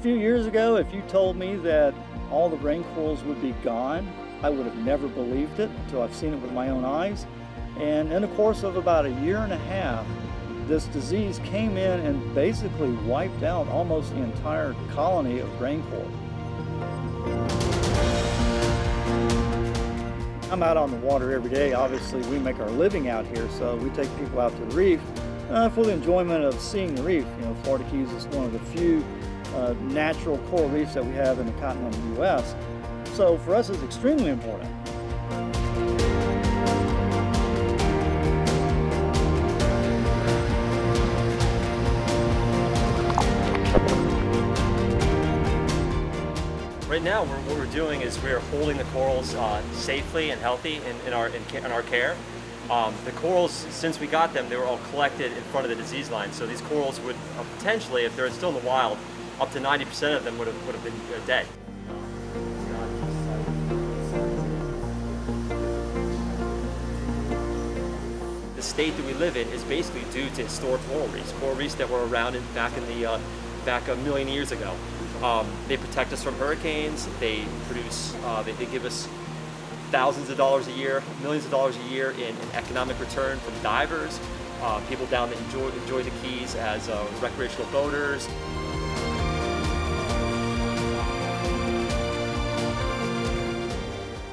few years ago, if you told me that all the brain corals would be gone, I would have never believed it until I've seen it with my own eyes. And in the course of about a year and a half, this disease came in and basically wiped out almost the entire colony of brain coral. I'm out on the water every day. Obviously, we make our living out here, so we take people out to the reef uh, for the enjoyment of seeing the reef. You know, Florida Keys is one of the few uh, natural coral reefs that we have in the continental U.S. So for us, it's extremely important. Right now, we're, what we're doing is we're holding the corals uh, safely and healthy in, in our, in, in, our care. Um, the corals, since we got them, they were all collected in front of the disease line. So these corals would uh, potentially, if they're still in the wild, up to 90% of them would have, would have been uh, dead. The state that we live in is basically due to historic coral reefs, coral reefs that were around in, back in the uh, back a million years ago. Um, they protect us from hurricanes. They produce, uh, they, they, give us thousands of dollars a year, millions of dollars a year in, in economic return from divers, uh, people down that enjoy, enjoy the Keys as uh, recreational boaters.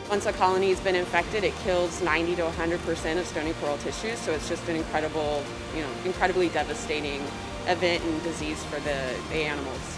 Once a colony has been infected, it kills 90 to 100% of stony coral tissues, so it's just an incredible, you know, incredibly devastating event and disease for the, the animals.